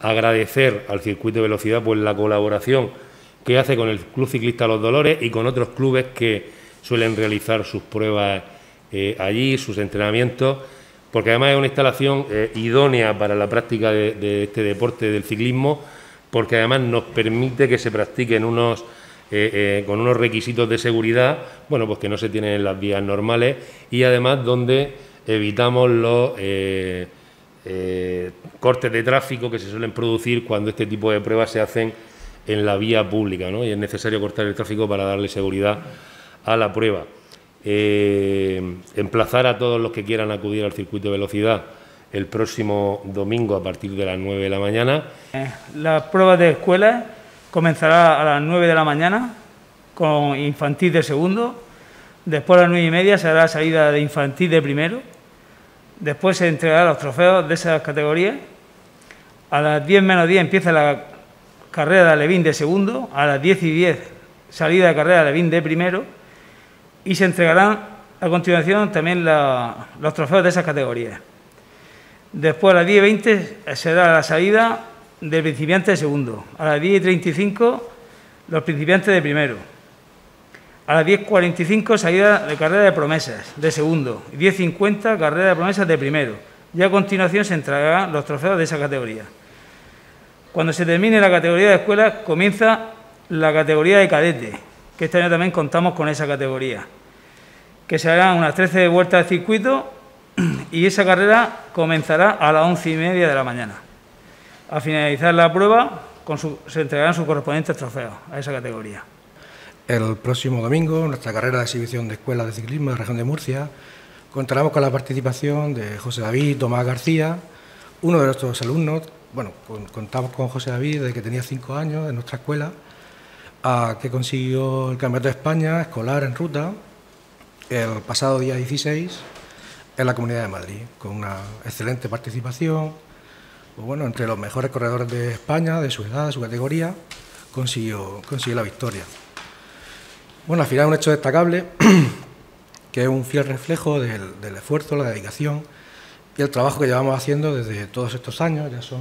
agradecer al circuito de velocidad pues la colaboración que hace con el Club Ciclista Los Dolores y con otros clubes que suelen realizar sus pruebas eh, allí, sus entrenamientos, porque además es una instalación eh, idónea para la práctica de, este deporte del ciclismo, porque además nos permite que se practiquen unos eh, con unos requisitos de seguridad, bueno, pues que no se tienen en las vías normales y además donde evitamos los cortes de tráfico que se suelen producir cuando este tipo de pruebas se hacen en la vía pública, ¿no? Y es necesario cortar el tráfico para darle seguridad a la prueba. Eh, emplazar a todos los que quieran acudir al circuito de velocidad el próximo domingo a partir de las 9 de la mañana. Eh, la prueba de escuela comenzará a las 9 de la mañana con infantil de segundo. Después a las 9 y media se hará salida de infantil de primero. Después se entregarán los trofeos de esas categorías. A las 10 menos 10 empieza la carrera de Alevín de segundo. A las 10 y 10 salida de carrera de Alevín de primero y se entregarán a continuación también los trofeos de esas categorías. Después a las 10 y 20 será la salida del principiante de segundo. A las 10 y 35 los principiantes de primero. A las 10.45 salida de carrera de promesas de segundo. Y 10.50 carrera de promesas de primero. Y a continuación se entregarán los trofeos de esa categoría. Cuando se termine la categoría de escuela comienza la categoría de cadete, que este año también contamos con esa categoría, que se harán unas 13 vueltas de circuito y esa carrera comenzará a las once y media de la mañana. Al finalizar la prueba, se entregarán sus correspondientes trofeos a esa categoría. El próximo domingo, nuestra carrera de exhibición de escuelas de ciclismo de la región de Murcia, contaremos con la participación de José David Tomás García, uno de nuestros alumnos. Bueno, contamos con José David desde que tenía cinco años en nuestra escuela que consiguió el Campeonato de España escolar en ruta el pasado día 16 en la Comunidad de Madrid, con una excelente participación. Pues bueno, entre los mejores corredores de España, de su edad, de su categoría, consiguió la victoria. Bueno, al final un hecho destacable, que es un fiel reflejo del, del esfuerzo, la dedicación y el trabajo que llevamos haciendo desde todos estos años, ya son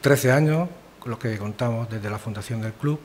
13 años con los que contamos desde la fundación del club